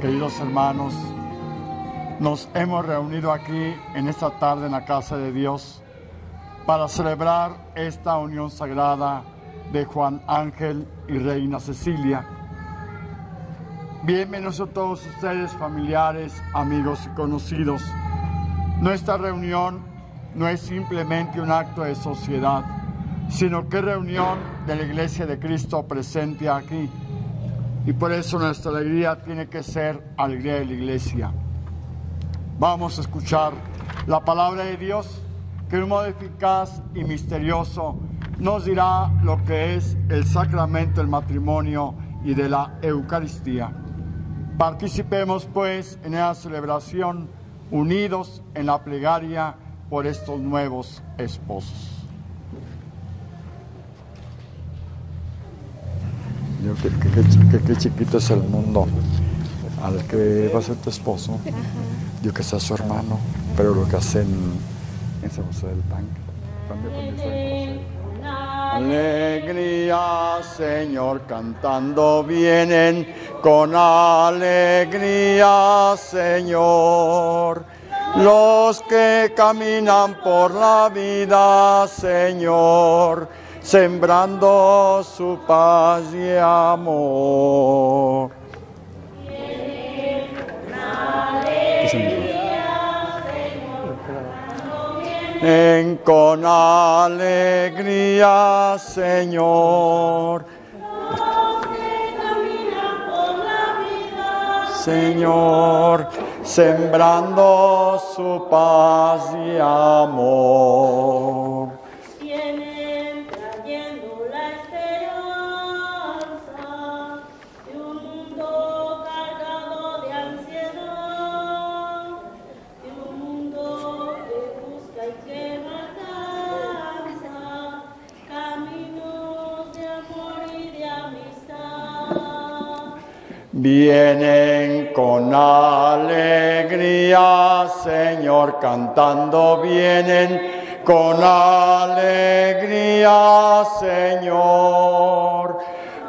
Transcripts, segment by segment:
Queridos hermanos, nos hemos reunido aquí en esta tarde en la casa de Dios para celebrar esta unión sagrada de Juan Ángel y Reina Cecilia. Bienvenidos a todos ustedes, familiares, amigos y conocidos. Nuestra reunión no es simplemente un acto de sociedad, sino que reunión de la Iglesia de Cristo presente aquí. Y por eso nuestra alegría tiene que ser alegría de la Iglesia. Vamos a escuchar la palabra de Dios que de un modo eficaz y misterioso nos dirá lo que es el sacramento del matrimonio y de la Eucaristía. Participemos pues en esa celebración unidos en la plegaria por estos nuevos esposos. Yo, qué, chiquito es el mundo al que va a ser tu esposo. Yo que sea su hermano, pero lo que hacen en San José del Tanque. Alegría, Señor, cantando vienen con alegría, Señor. Los que caminan por la vida, Señor, sembrando su paz y amor. En con alegría, Señor. Señor, sembrando su paz y amor. Vienen con alegría, Señor, cantando vienen con alegría, Señor.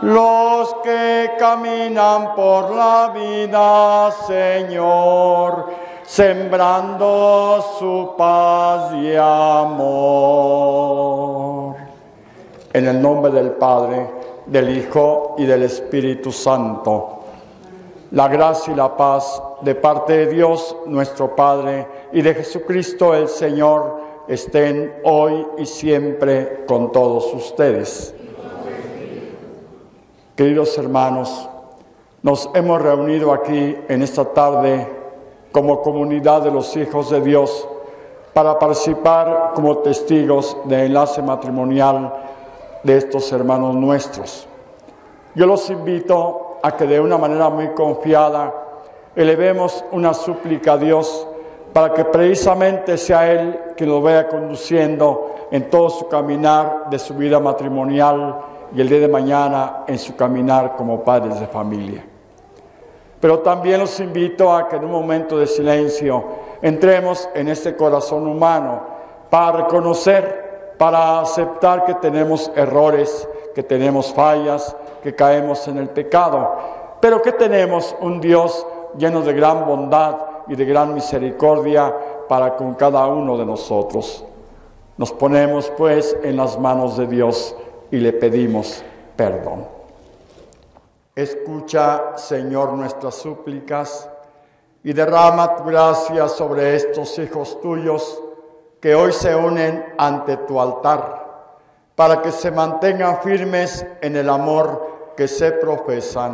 Los que caminan por la vida, Señor, sembrando su paz y amor. En el nombre del Padre, del Hijo y del Espíritu Santo. La gracia y la paz de parte de Dios nuestro Padre y de Jesucristo el Señor estén hoy y siempre con todos ustedes. Queridos hermanos, nos hemos reunido aquí en esta tarde como comunidad de los hijos de Dios para participar como testigos del enlace matrimonial de estos hermanos nuestros. Yo los invito a que de una manera muy confiada elevemos una súplica a Dios para que precisamente sea Él quien lo vaya conduciendo en todo su caminar de su vida matrimonial y el día de mañana en su caminar como padres de familia. Pero también los invito a que en un momento de silencio entremos en este corazón humano para reconocer, para aceptar que tenemos errores, que tenemos fallas, que caemos en el pecado, pero que tenemos un Dios lleno de gran bondad y de gran misericordia para con cada uno de nosotros. Nos ponemos pues en las manos de Dios y le pedimos perdón. Escucha, Señor, nuestras súplicas y derrama tu gracia sobre estos hijos tuyos que hoy se unen ante tu altar para que se mantengan firmes en el amor que se profesan.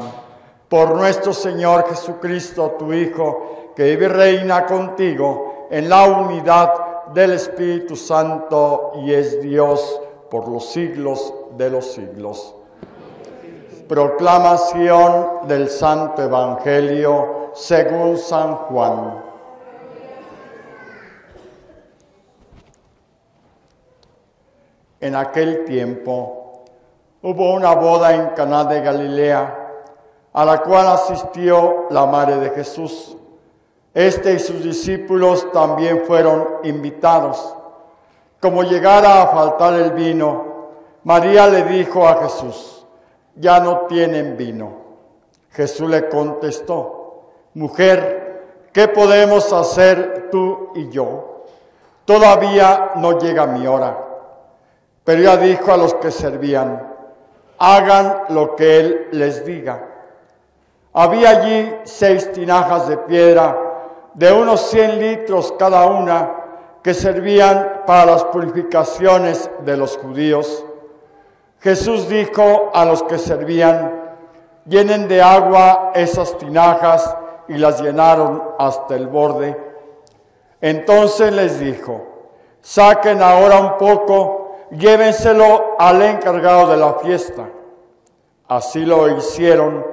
Por nuestro Señor Jesucristo, tu Hijo, que vive y reina contigo en la unidad del Espíritu Santo y es Dios por los siglos de los siglos. Proclamación del Santo Evangelio según San Juan. En aquel tiempo hubo una boda en Caná de Galilea a la cual asistió la madre de Jesús. Este y sus discípulos también fueron invitados. Como llegara a faltar el vino, María le dijo a Jesús, ya no tienen vino. Jesús le contestó, mujer, ¿qué podemos hacer tú y yo? Todavía no llega mi hora. Pero ella dijo a los que servían, hagan lo que él les diga. Había allí seis tinajas de piedra de unos cien litros cada una que servían para las purificaciones de los judíos. Jesús dijo a los que servían, llenen de agua esas tinajas y las llenaron hasta el borde. Entonces les dijo, saquen ahora un poco, llévenselo al encargado de la fiesta. Así lo hicieron,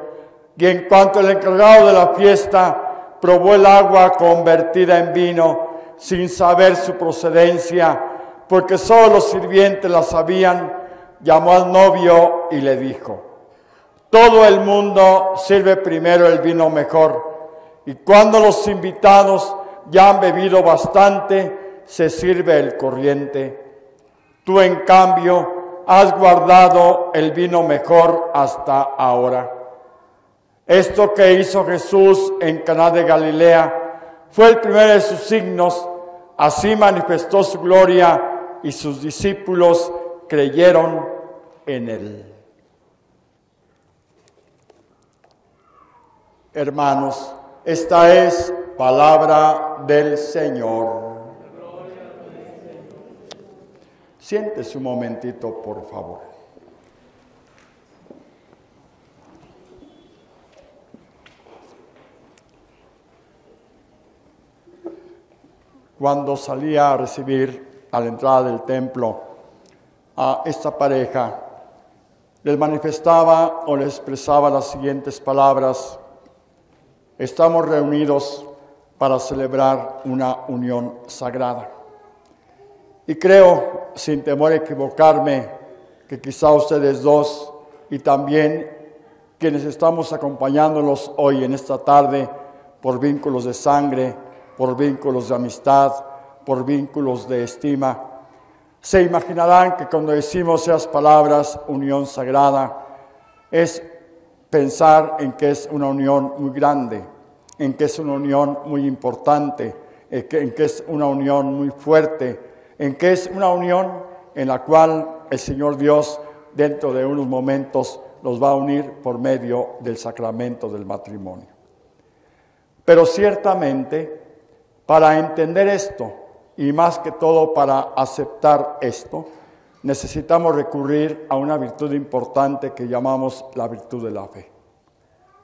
y en cuanto el encargado de la fiesta probó el agua convertida en vino, sin saber su procedencia, porque solo los sirvientes la sabían, llamó al novio y le dijo, todo el mundo sirve primero el vino mejor, y cuando los invitados ya han bebido bastante, se sirve el corriente. Tú en cambio has guardado el vino mejor hasta ahora. Esto que hizo Jesús en Caná de Galilea fue el primero de sus signos, así manifestó su gloria y sus discípulos creyeron en él. Hermanos, esta es palabra del Señor. Siéntese un momentito, por favor. Cuando salía a recibir a la entrada del templo a esta pareja, les manifestaba o les expresaba las siguientes palabras. Estamos reunidos para celebrar una unión sagrada. Y creo, sin temor a equivocarme, que quizá ustedes dos y también quienes estamos acompañándolos hoy en esta tarde por vínculos de sangre, por vínculos de amistad, por vínculos de estima, se imaginarán que cuando decimos esas palabras, unión sagrada, es pensar en que es una unión muy grande, en que es una unión muy importante, en que es una unión muy fuerte, en que es una unión en la cual el Señor Dios dentro de unos momentos los va a unir por medio del sacramento del matrimonio. Pero ciertamente, para entender esto, y más que todo para aceptar esto, necesitamos recurrir a una virtud importante que llamamos la virtud de la fe.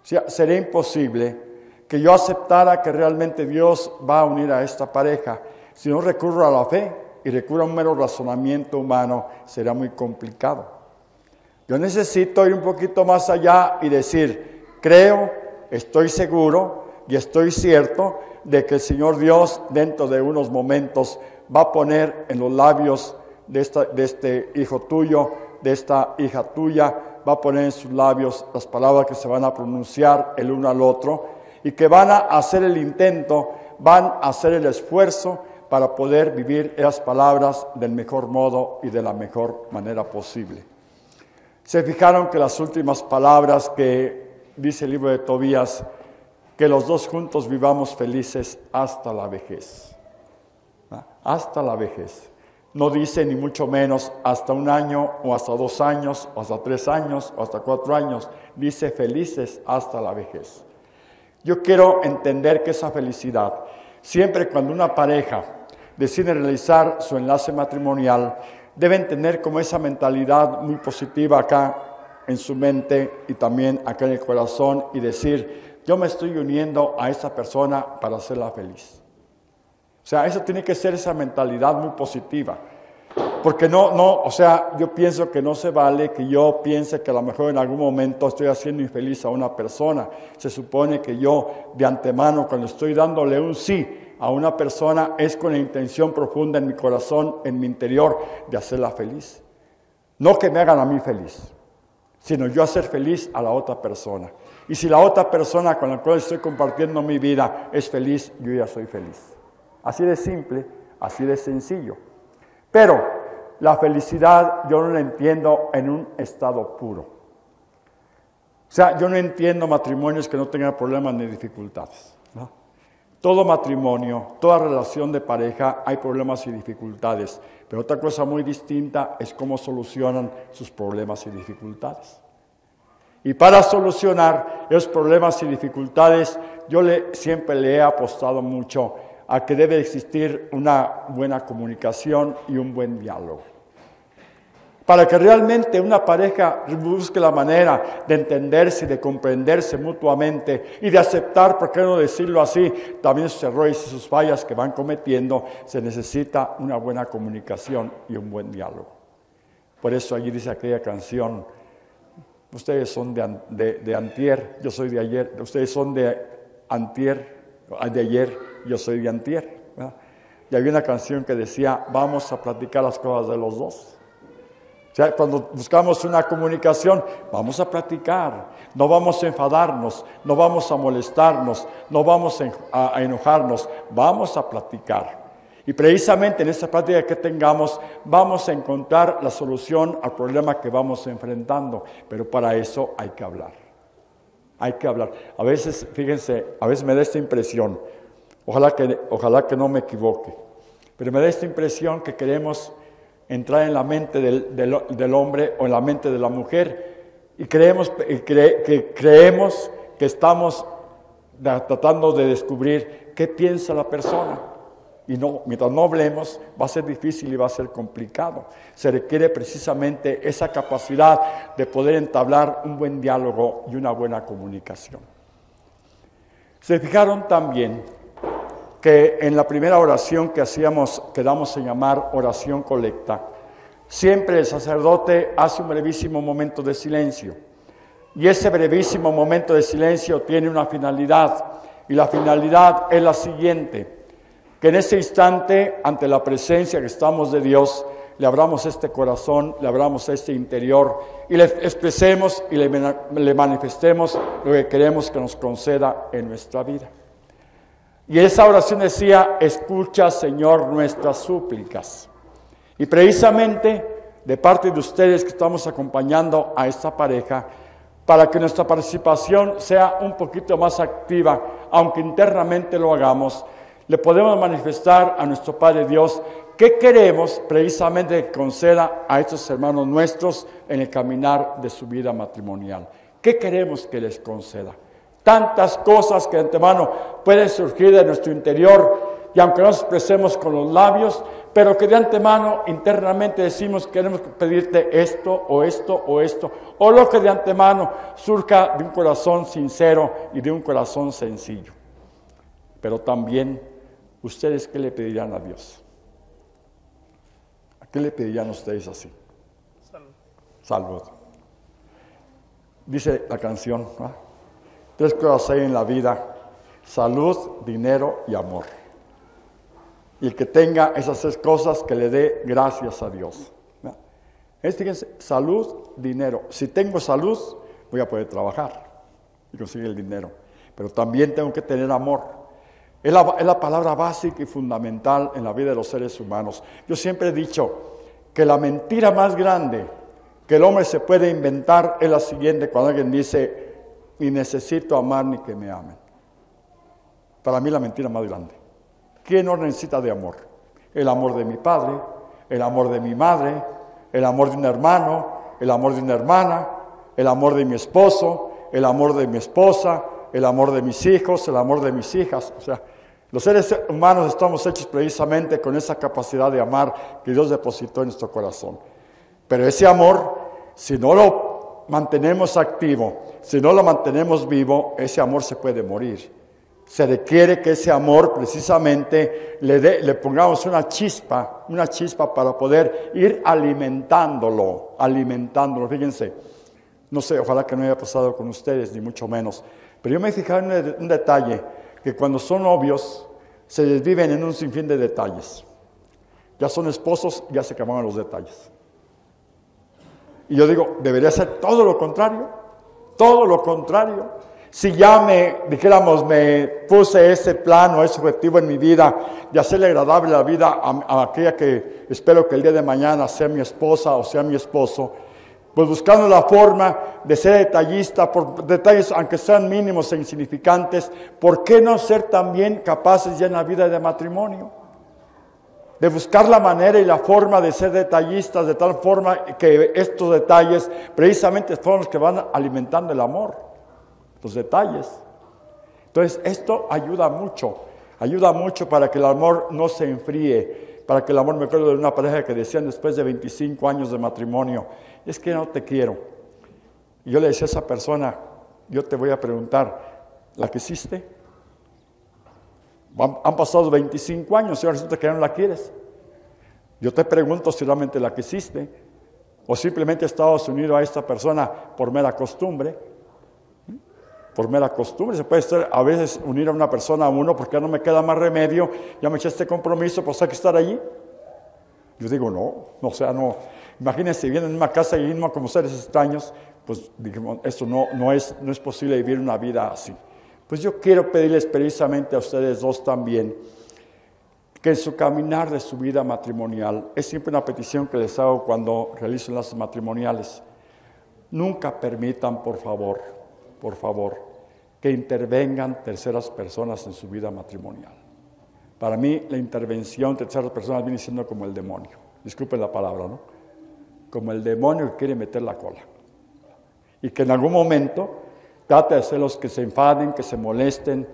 O sería imposible que yo aceptara que realmente Dios va a unir a esta pareja. Si no recurro a la fe y recurro a un mero razonamiento humano, será muy complicado. Yo necesito ir un poquito más allá y decir, creo, estoy seguro y estoy cierto de que el Señor Dios dentro de unos momentos va a poner en los labios de, de este hijo tuyo, de esta hija tuya, va a poner en sus labios las palabras que se van a pronunciar el uno al otro y que van a hacer el intento, van a hacer el esfuerzo para poder vivir esas palabras del mejor modo y de la mejor manera posible. Se fijaron que las últimas palabras que dice el libro de Tobías que los dos juntos vivamos felices hasta la vejez. Hasta la vejez. No dice ni mucho menos hasta un año o hasta dos años o hasta tres años o hasta cuatro años. Dice felices hasta la vejez. Yo quiero entender que esa felicidad, siempre cuando una pareja decide realizar su enlace matrimonial, deben tener como esa mentalidad muy positiva acá en su mente y también acá en el corazón y decir, yo me estoy uniendo a esa persona para hacerla feliz. O sea, eso tiene que ser esa mentalidad muy positiva. Porque no, no, o sea, yo pienso que no se vale que yo piense que a lo mejor en algún momento estoy haciendo infeliz a una persona. Se supone que yo de antemano, cuando estoy dándole un sí a una persona, es con la intención profunda en mi corazón, en mi interior, de hacerla feliz. No que me hagan a mí feliz, sino yo hacer feliz a la otra persona. Y si la otra persona con la cual estoy compartiendo mi vida es feliz, yo ya soy feliz. Así de simple, así de sencillo. Pero la felicidad yo no la entiendo en un estado puro. O sea, yo no entiendo matrimonios que no tengan problemas ni dificultades. Todo matrimonio, toda relación de pareja hay problemas y dificultades, pero otra cosa muy distinta es cómo solucionan sus problemas y dificultades. Y para solucionar esos problemas y dificultades, yo siempre le he apostado mucho a que debe existir una buena comunicación y un buen diálogo para que realmente una pareja busque la manera de entenderse de comprenderse mutuamente y de aceptar, por qué no decirlo así, también sus errores y sus fallas que van cometiendo, se necesita una buena comunicación y un buen diálogo. Por eso allí dice aquella canción, ustedes son de, de, antier, yo soy de ayer, ustedes son de antier, de ayer, yo soy de antier. Y había una canción que decía, vamos a platicar las cosas de los dos. O sea, cuando buscamos una comunicación, vamos a platicar, no vamos a enfadarnos, no vamos a molestarnos, no vamos a enojarnos, vamos a platicar. Y precisamente en esa práctica que tengamos, vamos a encontrar la solución al problema que vamos enfrentando. Pero para eso hay que hablar. Hay que hablar. A veces, fíjense, a veces me da esta impresión, ojalá que, ojalá que no me equivoque, pero me da esta impresión que queremos entrar en la mente del, hombre o en la mente de la mujer y creemos, que creemos que estamos tratando de descubrir qué piensa la persona. Y no, mientras no hablemos, va a ser difícil y va a ser complicado. Se requiere precisamente esa capacidad de poder entablar un buen diálogo y una buena comunicación. Se fijaron también que en la primera oración que hacíamos, que damos a llamar oración colecta, siempre el sacerdote hace un brevísimo momento de silencio. Y ese brevísimo momento de silencio tiene una finalidad, y la finalidad es la siguiente, que en ese instante, ante la presencia que estamos de Dios, le abramos este corazón, le abramos este interior y le expresemos y le, le manifestemos lo que queremos que nos conceda en nuestra vida. Y esa oración decía, escucha Señor nuestras súplicas. Y precisamente de parte de ustedes que estamos acompañando a esta pareja, para que nuestra participación sea un poquito más activa, aunque internamente lo hagamos, le podemos manifestar a nuestro Padre Dios qué queremos precisamente que conceda a estos hermanos nuestros en el caminar de su vida matrimonial. ¿Qué queremos que les conceda? Tantas cosas que de antemano pueden surgir de nuestro interior y aunque no nos expresemos con los labios, pero que de antemano internamente decimos queremos pedirte esto o esto o esto, o lo que de antemano surja de un corazón sincero y de un corazón sencillo. Pero también, ¿ustedes qué le pedirían a Dios? ¿A qué le pedirían ustedes así? Salud. Salud. Dice la canción, Tres cosas hay en la vida, salud, dinero y amor. Y el que tenga esas tres cosas, que le dé gracias a Dios. Es, fíjense, salud, dinero. Si tengo salud, voy a poder trabajar y conseguir el dinero. Pero también tengo que tener amor. Es la, es la, palabra básica y fundamental en la vida de los seres humanos. Yo siempre he dicho que la mentira más grande que el hombre se puede inventar es la siguiente, cuando alguien dice, ni necesito amar ni que me amen. Para mí la mentira más grande. ¿Quién no necesita de amor? El amor de mi padre, el amor de mi madre, el amor de un hermano, el amor de una hermana, el amor de mi esposo, el amor de mi esposa, el amor de mis hijos, el amor de mis hijas. O sea, los seres humanos estamos hechos precisamente con esa capacidad de amar que Dios depositó en nuestro corazón. Pero ese amor, si no lo mantenemos activo, si no lo mantenemos vivo, ese amor se puede morir. Se requiere que ese amor precisamente le, pongamos una chispa, una chispa para poder ir alimentándolo, alimentándolo. Fíjense, no sé, ojalá que no haya pasado con ustedes, ni mucho menos. Pero yo me he en un detalle, que cuando son novios se desviven en un sinfín de detalles. Ya son esposos, ya se acaban los detalles. Y yo digo, debería ser todo lo contrario, todo lo contrario. Si ya me, dijéramos, me puse ese plano, ese objetivo en mi vida de hacerle agradable la vida a, aquella que espero que el día de mañana sea mi esposa o sea mi esposo, Pues buscando la forma de ser detallista, por detalles aunque sean mínimos e insignificantes, ¿por qué no ser también capaces ya en la vida de matrimonio? De buscar la manera y la forma de ser detallistas de tal forma que estos detalles precisamente son los que van alimentando el amor, los detalles. Entonces esto ayuda mucho, ayuda mucho para que el amor no se enfríe, para que el amor, me acuerdo de una pareja que decían después de 25 años de matrimonio, es que no te quiero. Y yo le decía a esa persona, yo te voy a preguntar, ¿la que hiciste? Han, pasado 25 años y ahora resulta que ya no la quieres. Yo te pregunto si realmente la quisiste o simplemente estabas unido a esta persona por mera costumbre. Por mera costumbre, se puede estar, a veces unir a una persona a uno porque ya no me queda más remedio, ya me eché este compromiso, pues hay que estar allí. Yo digo, no, o sea, no. Imagínense, viviendo en una casa y mismo como seres extraños, pues digamos, esto no, no, es, no es posible vivir una vida así. Pues yo quiero pedirles precisamente a ustedes dos también que en su caminar de su vida matrimonial, es siempre una petición que les hago cuando realizo las matrimoniales, nunca permitan, por favor, por favor, que intervengan terceras personas en su vida matrimonial. Para mí, la intervención de terceras personas viene siendo como el demonio. Disculpen la palabra, ¿no? Como el demonio que quiere meter la cola. Y que en algún momento trate de ser los que se enfaden, que se molesten,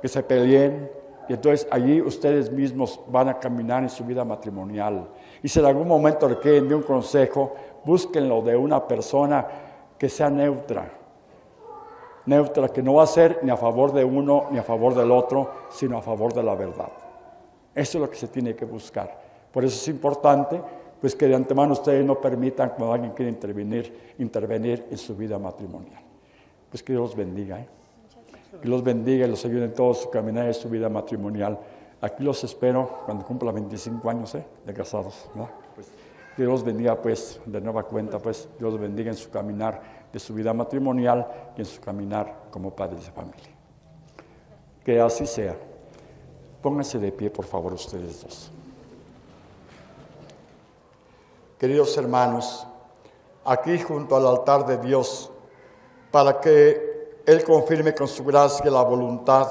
que se peleen. Y entonces allí ustedes mismos van a caminar en su vida matrimonial. Y si en algún momento requieren de un consejo, búsquenlo de una persona que sea neutra, neutra, que no va a ser ni a favor de uno ni a favor del otro, sino a favor de la verdad. Eso es lo que se tiene que buscar. Por eso es importante pues que de antemano ustedes no permitan cuando alguien quiere intervenir, intervenir en su vida matrimonial. Pues que Dios los bendiga. ¿eh? Que los bendiga y los ayude en todo su caminar y su vida matrimonial. Aquí los espero cuando cumpla 25 años ¿eh? de casados. Que Dios los bendiga pues de nueva cuenta, pues Dios los bendiga en su caminar de su vida matrimonial y en su caminar como padres de familia. Que así sea. Pónganse de pie, por favor, ustedes dos. Queridos hermanos, aquí junto al altar de Dios, para que Él confirme con su gracia la voluntad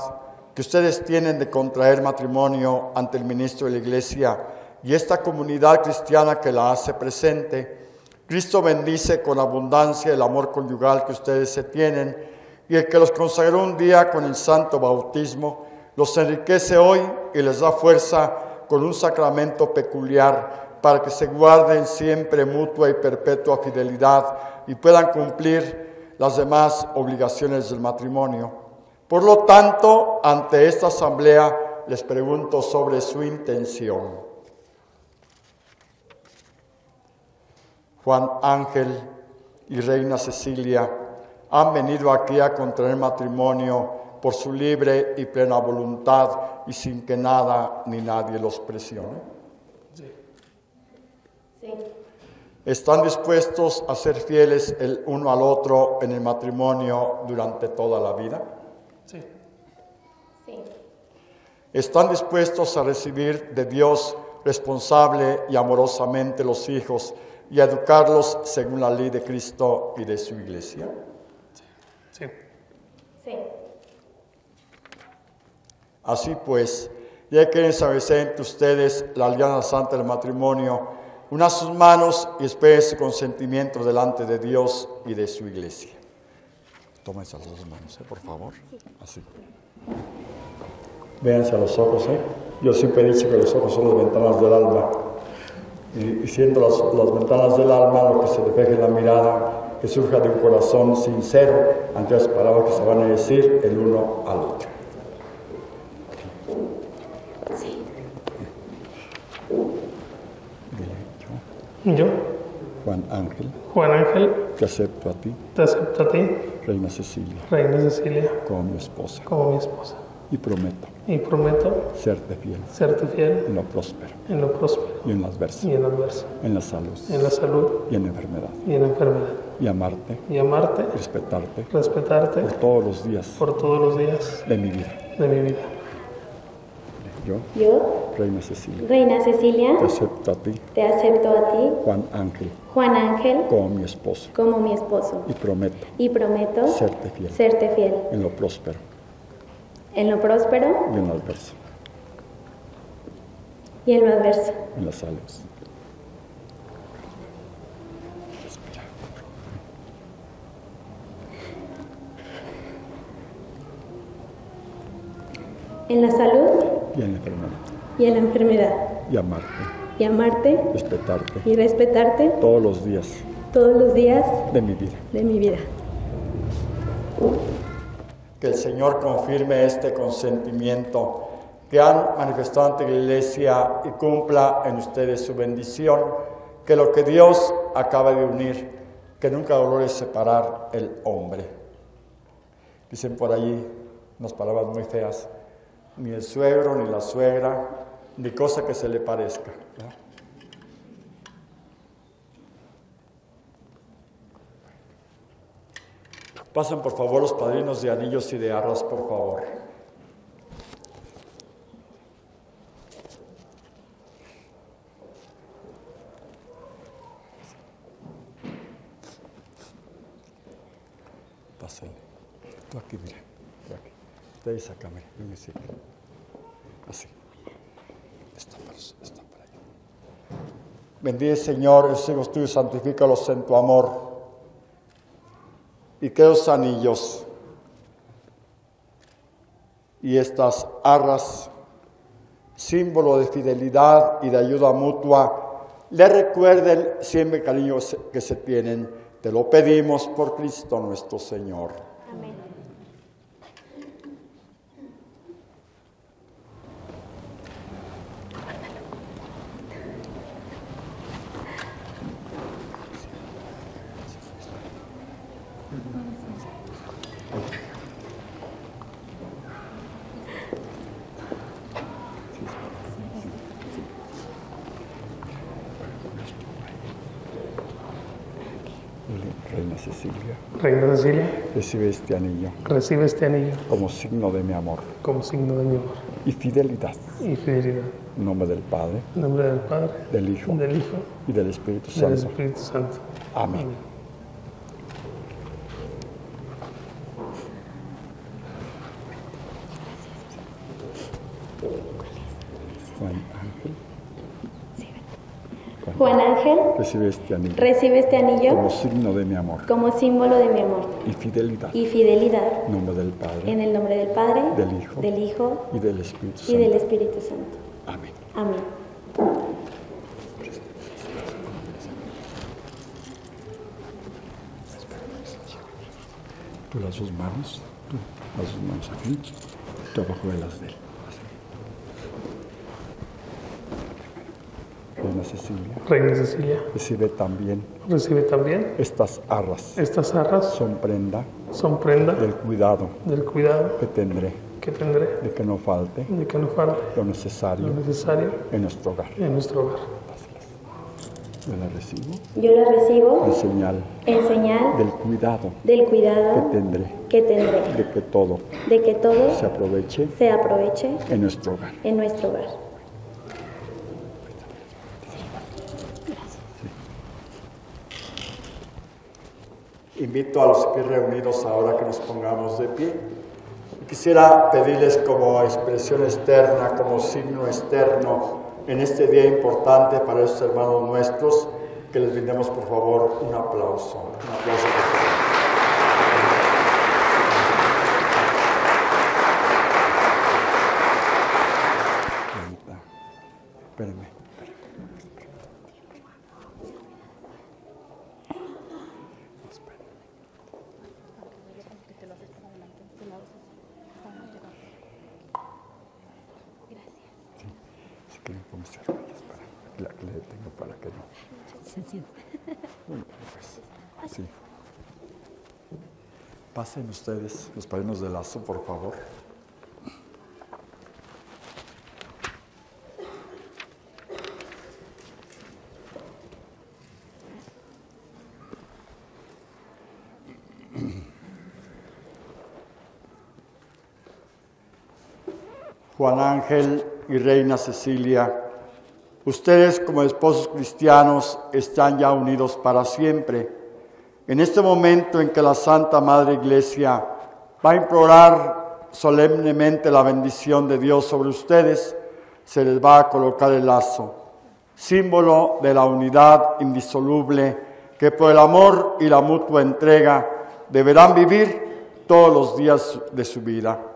que ustedes tienen de contraer matrimonio ante el ministro de la Iglesia y esta comunidad cristiana que la hace presente, Cristo bendice con abundancia el amor conyugal que ustedes se tienen y el que los consagró un día con el santo bautismo, los enriquece hoy y les da fuerza con un sacramento peculiar para que se guarden siempre mutua y perpetua fidelidad y puedan cumplir las demás obligaciones del matrimonio. Por lo tanto, ante esta asamblea les pregunto sobre su intención. Juan Ángel y Reina Cecilia han venido aquí a contraer matrimonio por su libre y plena voluntad y sin que nada ni nadie los presione. Sí. ¿Están dispuestos a ser fieles el uno al otro en el matrimonio durante toda la vida? Sí. sí. ¿Están dispuestos a recibir de Dios responsable y amorosamente los hijos y educarlos según la ley de Cristo y de su iglesia? Sí. Sí. Así pues, ya que establecer entre ustedes la alianza santa del matrimonio, una sus manos y esperen su consentimiento delante de Dios y de su iglesia. Toma esas dos manos, ¿eh? por favor. Así. Véanse a los ojos, ¿eh? Yo siempre he dicho que los ojos son las ventanas del alma y, siendo las, las, ventanas del alma lo que se refleja en la mirada, que surja de un corazón sincero ante las palabras que se van a decir el uno al otro. Yo. Juan Ángel. Juan Ángel. Te acepto a ti. Te acepto a ti. Reina Cecilia. Reina Cecilia. Como mi esposa. Como mi esposa. Y prometo. Y prometo. Serte fiel. Serte fiel. En lo próspero. En lo próspero. Y en las adverso. Y en adverso. En la salud. En la salud. Y en enfermedad. Y en enfermedad. Y amarte. Y amarte. Respetarte. Respetarte. Por todos los días. Por todos los días. De mi vida. De mi vida. Yo. Yo. Reina Cecilia, Reina Cecilia, te acepto a ti, te acepto a ti, Juan Ángel, Juan Ángel, como mi esposo. Como mi esposo. Y prometo y prometo serte fiel. serte fiel. En lo próspero. En lo próspero y en lo adverso, y en lo adverso. en las salud. En la salud y en la enfermedad, y en la enfermedad. y amarte, Y amarte respetarte y respetarte todos los días todos los días de mi vida. de mi vida. Que el Señor confirme este consentimiento que han manifestado ante la Iglesia y cumpla en ustedes su bendición. Que lo que Dios acaba de unir, que nunca logre separar el hombre. Dicen por allí unas palabras muy feas, ni el suegro, ni la suegra, ni cosa que se le parezca. ¿no? Pasen por favor los padrinos de anillos y de arras, por favor. Pasen. Tú aquí. Ustedes acá, mira. Ven así. Así. Está para, está para allá. Bendice, Señor, los hijos tuyos, santifícalos en tu amor y que los anillos y estas arras, símbolo de fidelidad y de ayuda mutua, le recuerden siempre cariño que se tienen. Te lo pedimos por Cristo nuestro Señor. Amén. Reina Cecilia, Reina Cecilia, recibe este anillo recibe este anillo como signo de mi amor como signo de mi amor y fidelidad. y fidelidad. En nombre del Padre, En nombre del Padre, del Hijo del Hijo, y del Espíritu y del Santo. Espíritu Santo. Amén. Juan Ángel, Juan Ángel, recibe este anillo recibe este como anillo signo de mi amor como símbolo de mi amor y fidelidad. y fidelidad. En nombre del Padre, En el nombre del Padre, Del Hijo. del Hijo y del Espíritu y del Santo. Espíritu Santo. Amén. Amén. Tú las dos manos, tú las dos manos aquí, tú abajo de las de él. Así. Reina Cecilia, Reina Cecilia, recibe también recibe también estas arras. estas arras, Son prenda son prenda del cuidado del cuidado que tendré que tendré de que no falte de que no falte lo lo necesario necesario en nuestro hogar. en nuestro hogar. Yo la recibo Yo la recibo en señal en señal del cuidado del que cuidado tendré que tendré de que todo de que todo se aproveche se aproveche en nuestro hogar. en nuestro hogar. Invito a los aquí reunidos ahora que nos pongamos de pie. Quisiera pedirles como expresión externa, como signo externo en este día importante para estos hermanos nuestros, que les brindemos por favor un aplauso. Un aplauso por favor. Pues, sí. Pasen ustedes, los padrinos de lazo, por favor. Juan Ángel y reina Cecilia, ustedes como esposos cristianos están ya unidos para siempre. En este momento en que la Santa Madre Iglesia va a implorar solemnemente la bendición de Dios sobre ustedes, se les va a colocar el lazo, símbolo de la unidad indisoluble que por el amor y la mutua entrega deberán vivir todos los días de su vida.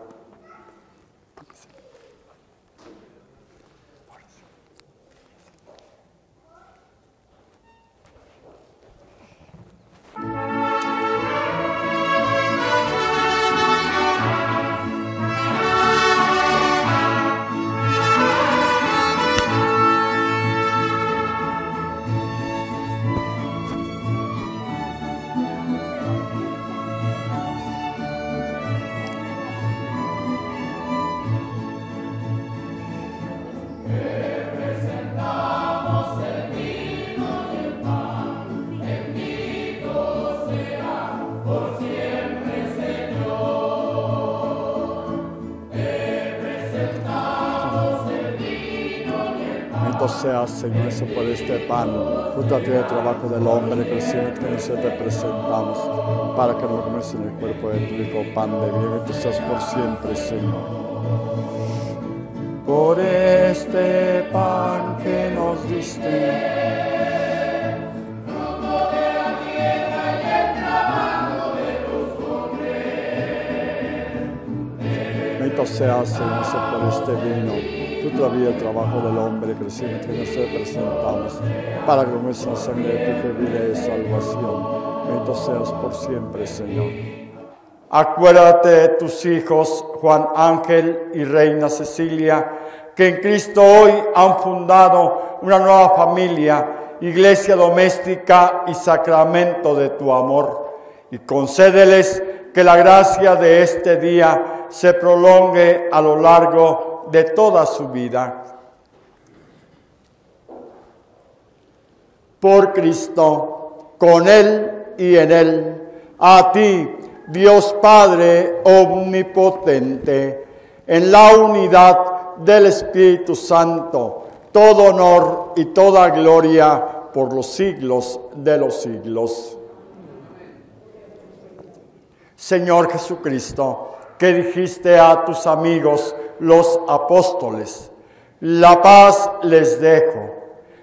Seas, Señor, eso por este pan, fruto a ti del trabajo del hombre, que siempre que te presentamos, para que nos comes en el cuerpo de tu Hijo, pan de vida. Bendito seas por siempre, Señor. Por este pan que nos diste. Bendito seas, Señor, por este vino tú todavía el trabajo del hombre creciente que nosotros presentamos para que nuestra sangre de tu vida de salvación. Bendito seas por siempre, Señor. Acuérdate de tus hijos, Juan Ángel y Reina Cecilia, que en Cristo hoy han fundado una nueva familia, iglesia doméstica y sacramento de tu amor. Y concédeles que la gracia de este día se prolongue a lo largo de toda su vida. Por Cristo, con Él y en Él, a ti, Dios Padre Omnipotente, en la unidad del Espíritu Santo, todo honor y toda gloria por los siglos de los siglos. Señor Jesucristo, que dijiste a tus amigos, los apóstoles, la paz les dejo,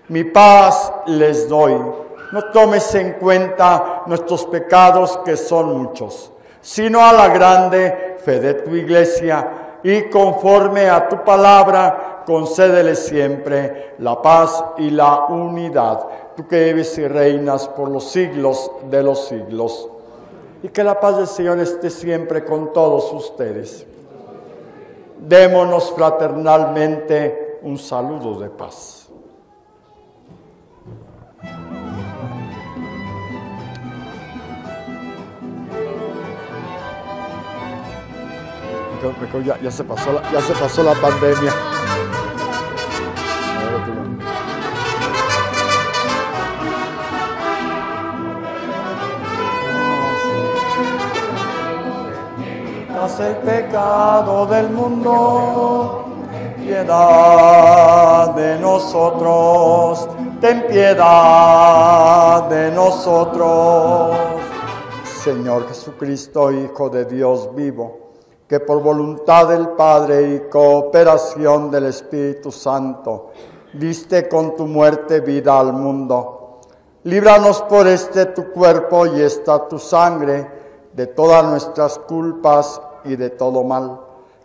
mi paz les doy. No tomes en cuenta nuestros pecados que son muchos, sino a la grande fe de tu iglesia y conforme a tu palabra, concédele siempre la paz y la unidad, tú que vives y reinas por los siglos de los siglos. Y que la paz del Señor esté siempre con todos ustedes. Démonos fraternalmente un saludo de paz. Ya, ya se pasó la, ya se pasó la pandemia. El pecado del mundo, piedad de nosotros, ten piedad de nosotros. Señor Jesucristo, Hijo de Dios vivo, que por voluntad del Padre y cooperación del Espíritu Santo, diste con tu muerte vida al mundo. Líbranos por este tu cuerpo y esta tu sangre de todas nuestras culpas y de todo mal.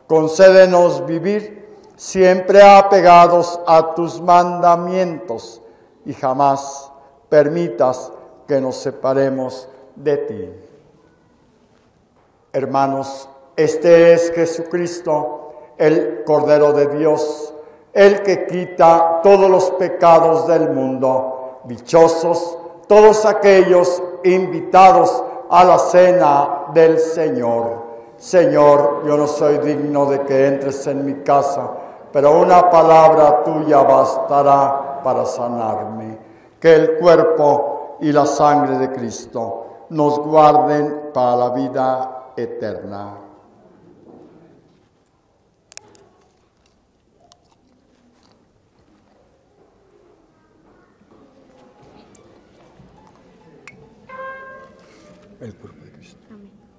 Concédenos vivir siempre apegados a tus mandamientos y jamás permitas que nos separemos de ti. Hermanos, este es Jesucristo, el Cordero de Dios, el que quita todos los pecados del mundo. Dichosos todos aquellos invitados a la cena del Señor. Señor, yo no soy digno de que entres en mi casa, pero una palabra tuya bastará para sanarme. Que el cuerpo y la sangre de Cristo nos guarden para la vida eterna. El cuerpo de Cristo. Amén.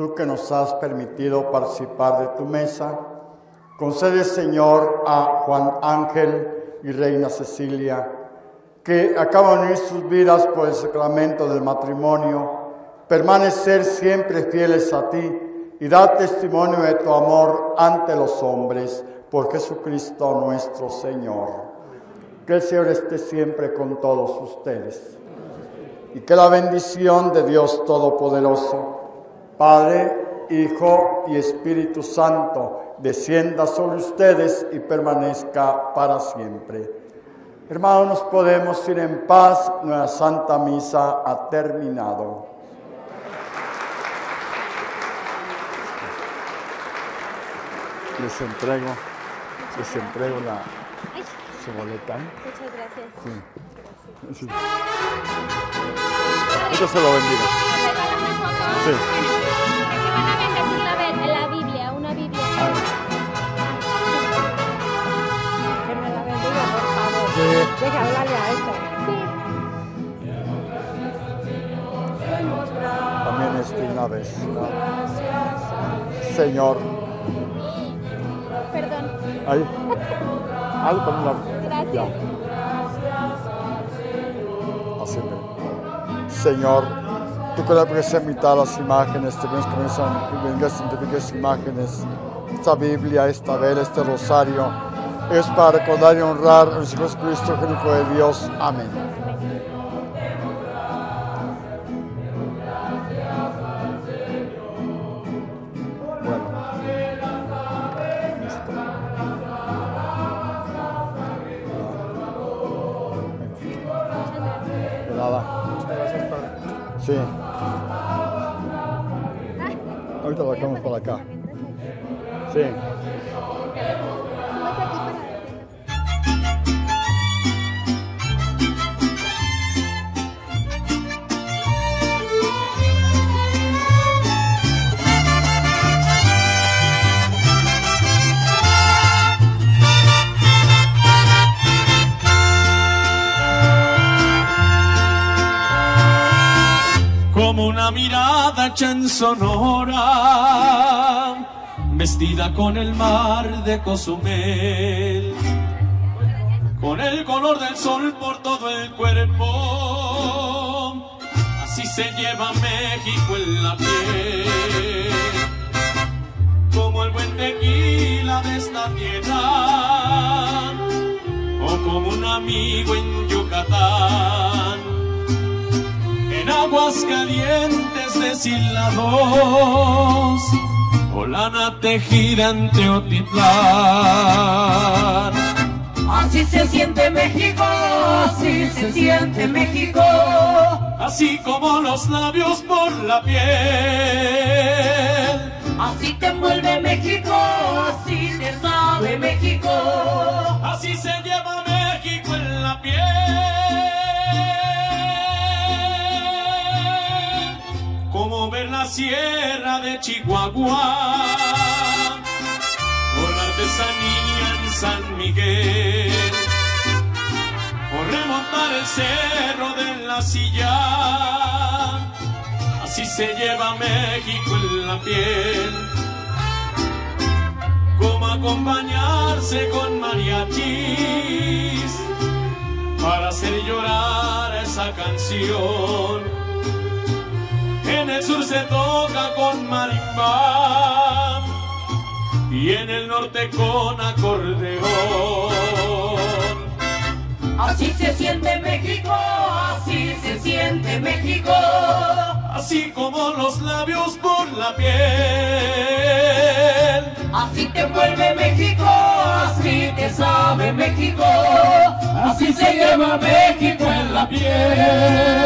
Tú que nos has permitido participar de tu mesa, concede, Señor, a Juan Ángel y Reina Cecilia, que acaban de sus vidas por el sacramento del matrimonio, permanecer siempre fieles a ti y dar testimonio de tu amor ante los hombres, por Jesucristo nuestro Señor. Que el Señor esté siempre con todos ustedes y que la bendición de Dios Todopoderoso, Padre, Hijo y Espíritu Santo, descienda sobre ustedes y permanezca para siempre. Hermanos, nos podemos ir en paz, nuestra Santa Misa ha terminado. Les entrego, les entrego la, su boleta. Muchas gracias. Sí. Sí. Dios se lo bendiga. Sí. Van a bendecir la, la Biblia, una Biblia. Que me la bendiga, por favor. Sí. Deja hablarle a esto. También este una vez. Señor, Perdón. ahí. Ahí con una. Gracias. Ya. Así me- Señor, le puedes imitar las imágenes, te con esas, vengas santifiques imágenes, esta Biblia, esta vela, este rosario, es para recordar y honrar a nuestro Jesucristo, el Hijo de Dios. Amén. Sonora, vestida con el mar de Cozumel, con el color del sol por todo el cuerpo, así se lleva México en la piel, como el buen tequila de esta tierra, o como un amigo en Yucatán en aguas calientes deshilados, o lana tejida en Teotitlán. Así se siente México, así se siente México. Así como los labios por la piel, Así te envuelve México, así te sabe México. así se lleva México en la piel. Sierra de Chihuahua, o la artesanía en San Miguel, o remontar el cerro de la silla. Así se lleva México en la piel. acompañarse con mariachis para hacer llorar esa canción. En el sur se toca con marimba y en el norte con acordeón. Así se siente México, así se siente México. Así como los labios por la piel. Así te envuelve México, así te sabe México. Así se lleva México en la piel.